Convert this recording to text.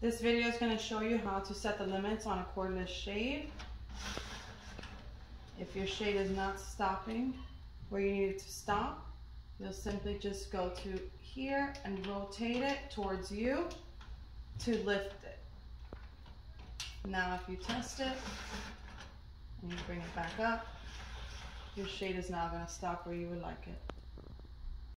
This video is going to show you how to set the limits on a cordless shade. If your shade is not stopping where you need it to stop, you'll simply just go to here and rotate it towards you to lift it. Now if you test it and you bring it back up, your shade is now going to stop where you would like it.